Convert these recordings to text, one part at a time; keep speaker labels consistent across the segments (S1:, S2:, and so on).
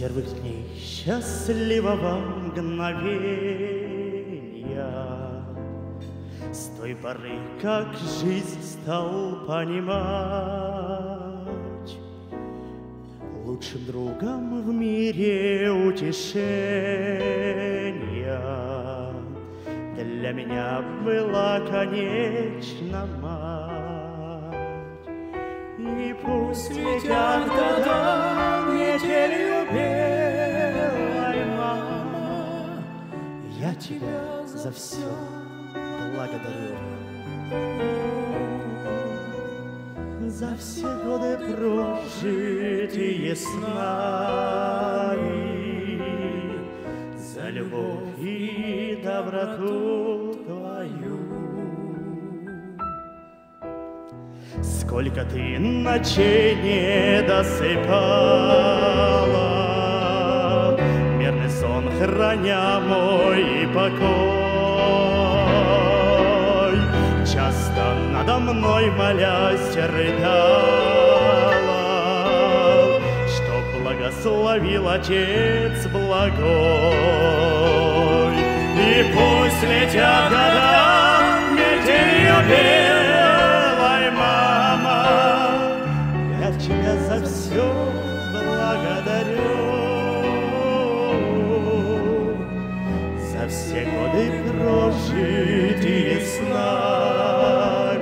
S1: первых дней счастливого мгновения. С той поры, как жизнь стал понимать Лучшим другом в мире утешения. Для меня была, конечно, мать. И пусть летят года метелью белой, тебя за все благодарю. За все годы прожитые с нами За любовь и доброту твою. Сколько ты ночей не досыпала, сон храня мой покой. Часто надо мной молясь рыдала, Что благословил Отец благой. И пусть летят годы с нами,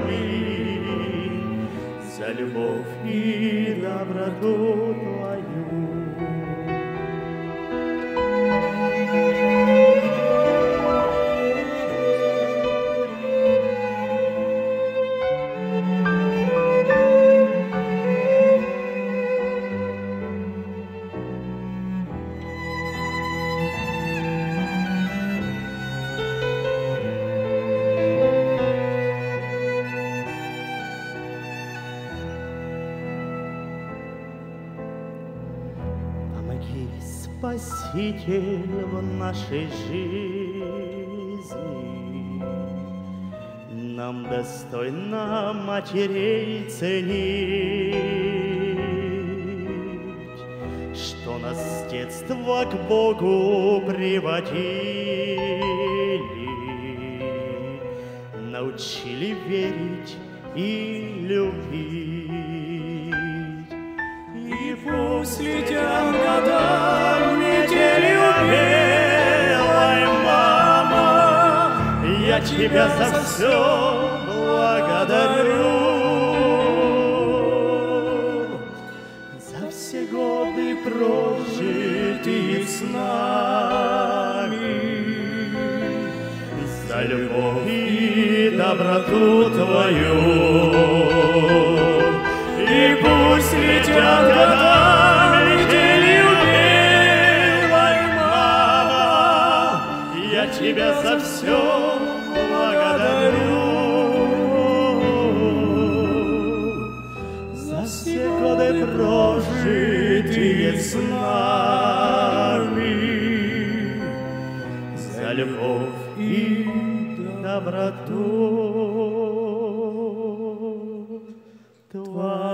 S1: За любовь и доброту твою. Помоги, Спаситель, в нашей жизни Нам достойно матерей ценить, Что нас с детства к Богу приводили, Научили верить и любить. И пусть летят года метелью белой, мама, Я тебя за все благодарю. За все годы прожитые с нами, За любовь и доброту твою. все благодарю за все годы прожитые с нами, за любовь и доброту. Твою.